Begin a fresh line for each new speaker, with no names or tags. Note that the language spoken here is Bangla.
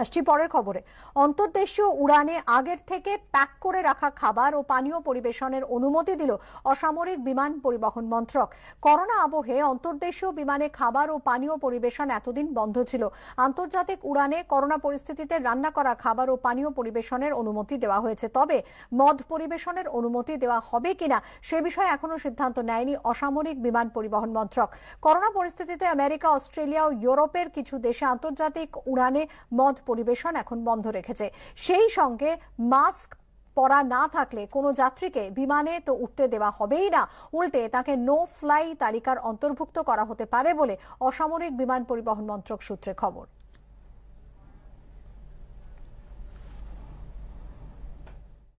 আসছি পরের খবরে। অন্তর্দেশীয় উড়ানে আগের থেকে প্যাক করে রাখা খাবার ও পানীয় পরিবেশনের অনুমতি দিল অসামরিক বিমান পরিবহন মন্ত্রক। করোনা আবহে অন্তর্দেশীয় বিমানে খাবার ও পানীয় পরিবেশন এতদিন বন্ধ ছিল। আন্তর্জাতিক উড়ানে করোনা পরিস্থিতিতে রান্না করা খাবার ও পানীয় পরিবেশনের অনুমতি দেওয়া হয়েছে। তবে মদ পরিবেশনের অনুমতি দেওয়া হবে কিনা সে বিষয়ে এখনও সিদ্ধান্ত নেয়নি অসামরিক বিমান পরিবহন মন্ত্রক। করোনা পরিস্থিতিতে আমেরিকা, অস্ট্রেলিয়া ও ইউরোপের কিছু দেশে আন্তর্জাতিক উড়ানে মদ পরিবেশন এখন বন্ধ রেখেছে। সেই সঙ্গে মাস্ক পরা না থাকলে কোনো যাত্রীকে বিমানে তো উঠতে দেওয়া হবেই না। উল্টে তাকে নো ফ্লাই তালিকার অন্তর্ভুক্ত করা হতে পারে বলে অসামরিক বিমান পরিবহন মন্ত্রক সূত্রে খবর।